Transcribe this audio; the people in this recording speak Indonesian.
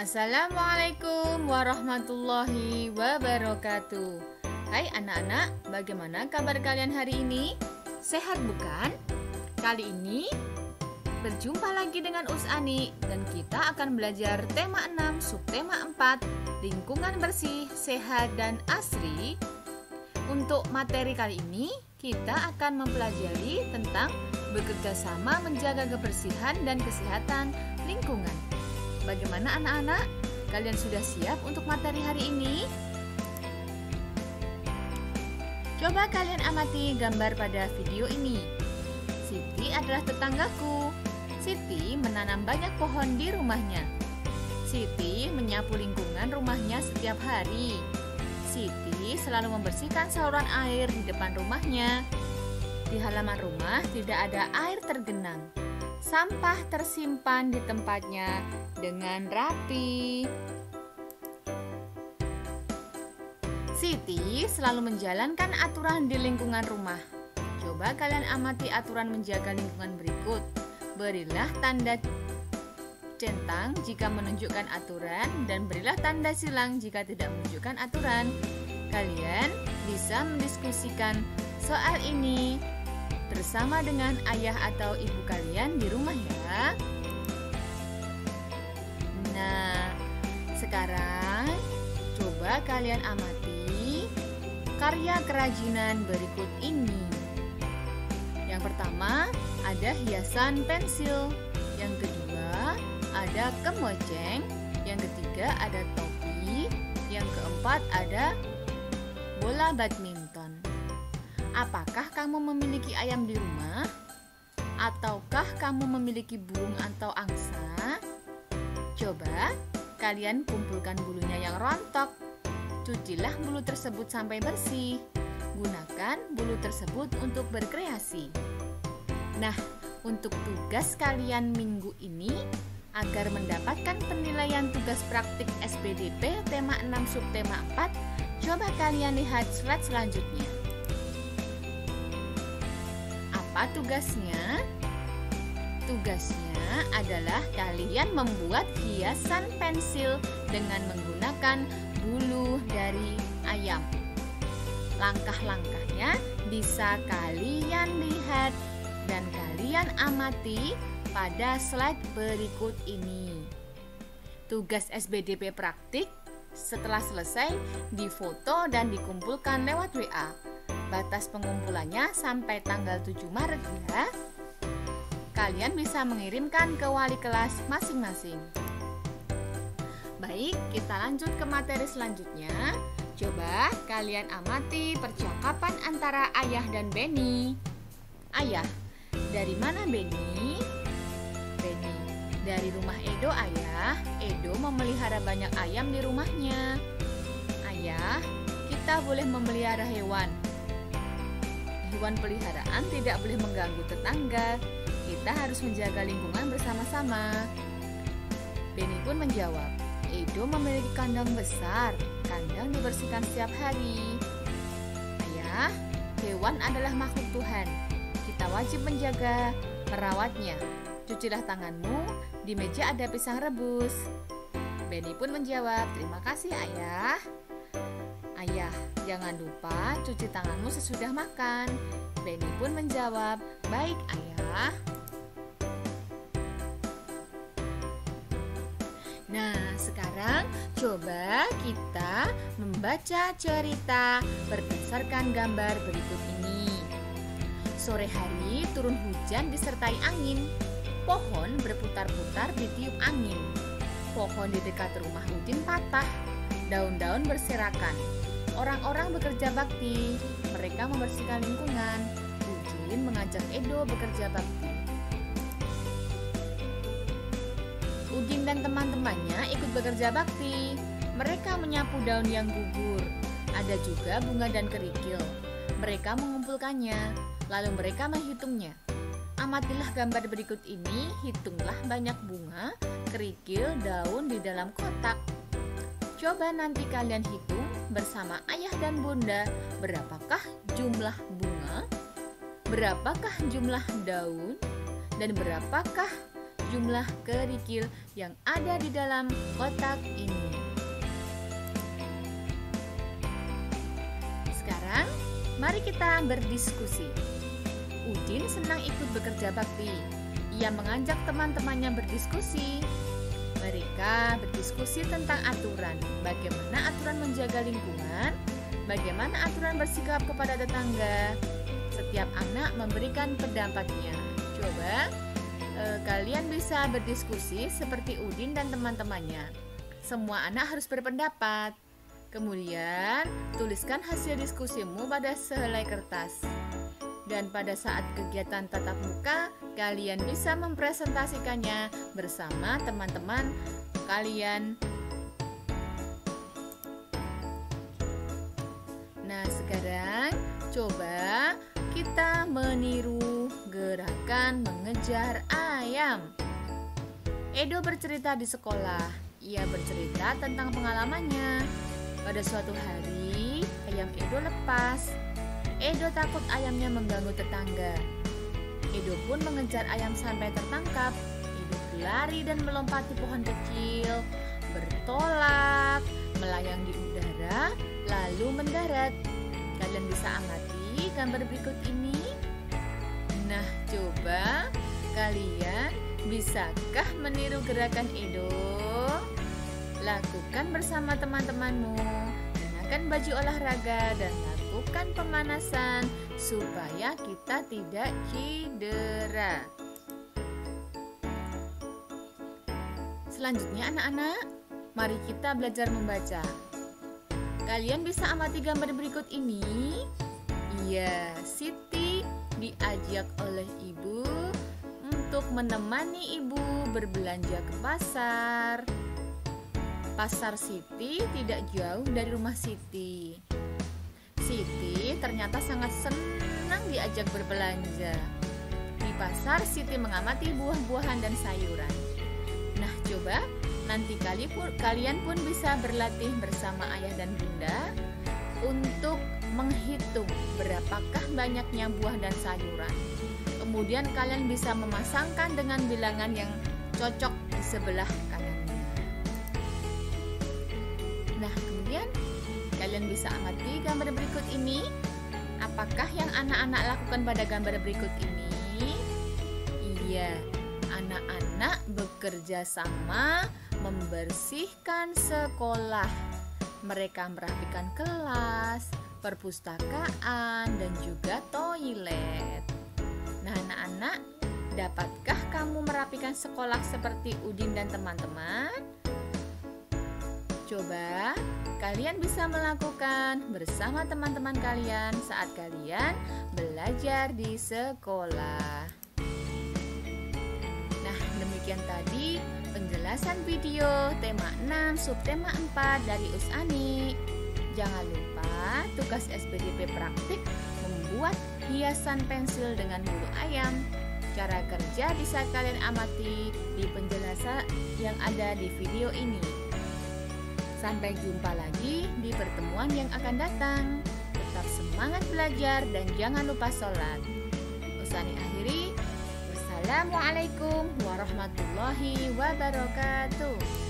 Assalamualaikum warahmatullahi wabarakatuh Hai anak-anak, bagaimana kabar kalian hari ini? Sehat bukan? Kali ini berjumpa lagi dengan Usani Dan kita akan belajar tema 6, subtema 4 Lingkungan bersih, sehat, dan asri Untuk materi kali ini, kita akan mempelajari tentang bekerja sama menjaga kebersihan dan kesehatan lingkungan Bagaimana anak-anak? Kalian sudah siap untuk materi hari ini? Coba kalian amati gambar pada video ini. Siti adalah tetanggaku. Siti menanam banyak pohon di rumahnya. Siti menyapu lingkungan rumahnya setiap hari. Siti selalu membersihkan saluran air di depan rumahnya. Di halaman rumah tidak ada air tergenang. Sampah tersimpan di tempatnya dengan rapi. Siti selalu menjalankan aturan di lingkungan rumah. Coba kalian amati aturan menjaga lingkungan berikut. Berilah tanda centang jika menunjukkan aturan dan berilah tanda silang jika tidak menunjukkan aturan. Kalian bisa mendiskusikan soal ini bersama dengan ayah atau ibu kalian di rumah ya. Nah, sekarang coba kalian amati karya kerajinan berikut ini. Yang pertama ada hiasan pensil, yang kedua ada kemoceng, yang ketiga ada topi, yang keempat ada bola badminton. Apakah kamu memiliki ayam di rumah? Ataukah kamu memiliki burung atau angsa? Coba kalian kumpulkan bulunya yang rontok. Cucilah bulu tersebut sampai bersih. Gunakan bulu tersebut untuk berkreasi. Nah, untuk tugas kalian minggu ini agar mendapatkan penilaian tugas praktik SPDP tema 6 subtema 4, coba kalian lihat slide selanjutnya. Apa tugasnya? Tugasnya adalah kalian membuat hiasan pensil dengan menggunakan bulu dari ayam. Langkah-langkahnya bisa kalian lihat dan kalian amati pada slide berikut ini. Tugas SBDP praktik setelah selesai difoto dan dikumpulkan lewat WA. Batas pengumpulannya sampai tanggal 7 Maret ya kalian bisa mengirimkan ke wali kelas masing-masing. Baik, kita lanjut ke materi selanjutnya. Coba kalian amati percakapan antara Ayah dan Benny. Ayah, dari mana Benny? Benny, dari rumah Edo Ayah. Edo memelihara banyak ayam di rumahnya. Ayah, kita boleh memelihara hewan. Hewan peliharaan tidak boleh mengganggu tetangga kita harus menjaga lingkungan bersama-sama. Benny pun menjawab, Edo memiliki kandang besar, kandang dibersihkan setiap hari. Ayah, hewan adalah makhluk Tuhan. Kita wajib menjaga, merawatnya. Cucilah tanganmu, di meja ada pisang rebus. Benny pun menjawab, terima kasih ayah. Ayah, jangan lupa cuci tanganmu sesudah makan. Benny pun menjawab, baik ayah. Nah, sekarang coba kita membaca cerita berdasarkan gambar berikut ini. Sore hari turun hujan disertai angin. Pohon berputar-putar ditiup angin. Pohon di dekat rumah Udin patah. Daun-daun berserakan. Orang-orang bekerja bakti. Mereka membersihkan lingkungan. Udin mengajak Edo bekerja bakti. Udin dan teman-temannya ikut bekerja bakti. Mereka menyapu daun yang gugur. Ada juga bunga dan kerikil. Mereka mengumpulkannya, lalu mereka menghitungnya. Amatilah gambar berikut ini, hitunglah banyak bunga, kerikil, daun di dalam kotak. Coba nanti kalian hitung bersama ayah dan bunda berapakah jumlah bunga, berapakah jumlah daun, dan berapakah jumlah kerikil yang ada di dalam kotak ini. Sekarang, mari kita berdiskusi. Udin senang ikut bekerja bakti. Ia mengajak teman-temannya berdiskusi. Mereka berdiskusi tentang aturan, bagaimana aturan menjaga lingkungan, bagaimana aturan bersikap kepada tetangga. Setiap anak memberikan pendapatnya. Coba eh, kalian bisa berdiskusi seperti Udin dan teman-temannya. Semua anak harus berpendapat. Kemudian, tuliskan hasil diskusimu pada sehelai kertas. Dan pada saat kegiatan tatap muka, kalian bisa mempresentasikannya bersama teman-teman kalian. Nah, sekarang coba kita meniru gerakan mengejar ayam. Edo bercerita di sekolah. Ia bercerita tentang pengalamannya. Pada suatu hari, ayam Edo lepas Edo takut ayamnya mengganggu tetangga. Edo pun mengejar ayam sampai tertangkap. Edo berlari dan melompati pohon kecil, bertolak, melayang di udara, lalu mendarat. Kalian bisa amati gambar berikut ini. Nah, coba kalian bisakah meniru gerakan Edo? Lakukan bersama teman-temanmu. Gunakan baju olahraga dan lakukan pemanasan supaya kita tidak cedera. Selanjutnya anak-anak, mari kita belajar membaca. Kalian bisa amati gambar berikut ini. Iya, Siti diajak oleh ibu untuk menemani ibu berbelanja ke pasar. Pasar Siti tidak jauh dari rumah Siti. Siti ternyata sangat senang diajak berbelanja. Di pasar, Siti mengamati buah-buahan dan sayuran. Nah, coba nanti kali pun, kalian pun bisa berlatih bersama ayah dan bunda untuk menghitung berapakah banyaknya buah dan sayuran. Kemudian kalian bisa memasangkan dengan bilangan yang cocok di sebelah Kalian bisa amati gambar berikut ini. Apakah yang anak-anak lakukan pada gambar berikut ini? Iya, anak-anak bekerja sama membersihkan sekolah. Mereka merapikan kelas, perpustakaan, dan juga toilet. Nah, anak-anak, dapatkah kamu merapikan sekolah seperti Udin dan teman-teman? Coba kalian bisa melakukan bersama teman-teman kalian saat kalian belajar di sekolah. Nah, demikian tadi penjelasan video tema 6 subtema 4 dari Usani. Jangan lupa tugas SPDP praktik membuat hiasan pensil dengan bulu ayam. Cara kerja bisa kalian amati di penjelasan yang ada di video ini. Sampai jumpa lagi di pertemuan yang akan datang. Tetap semangat belajar dan jangan lupa sholat. Usani akhiri. Wassalamualaikum warahmatullahi wabarakatuh.